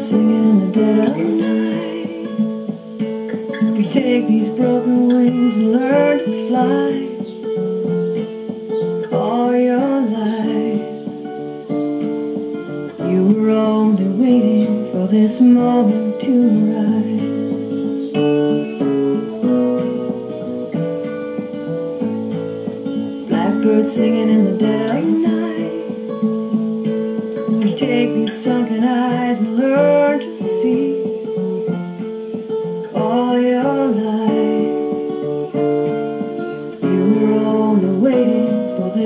Singing in the dead of night. You take these broken wings and learn to fly. All your life, you were only waiting for this moment to arise. Blackbird singing in the dead of night. You take these sunken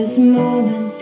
this moment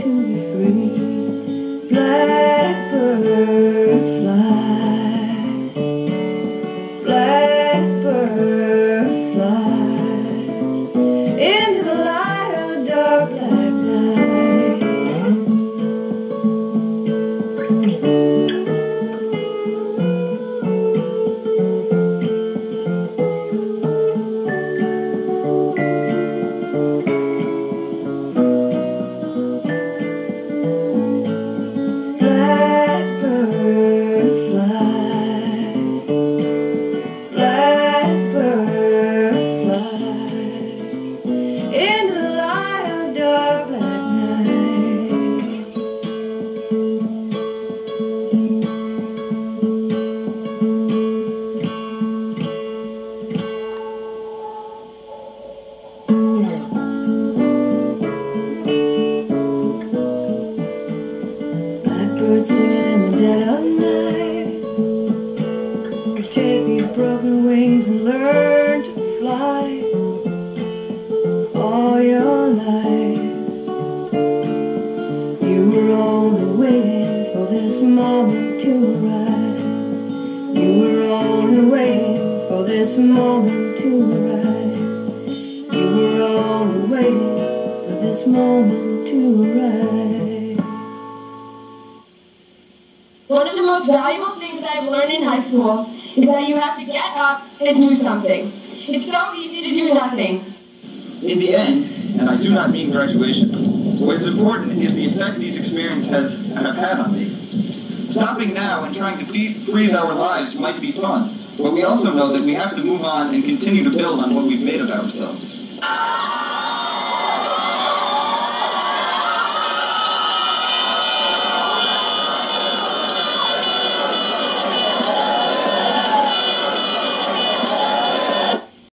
Blackbird singing in the dead of night. You take these broken wings and learn to fly all your life. You were only waiting for this moment to arise. You were only waiting for this moment to arise. You were only waiting for this moment to arise. Most valuable things I've learned in high school is that you have to get up and do something. It's so easy to do nothing. In the end, and I do not mean graduation, what is important is the effect these experiences have had on me. Stopping now and trying to freeze our lives might be fun, but we also know that we have to move on and continue to build on what we've made of ourselves.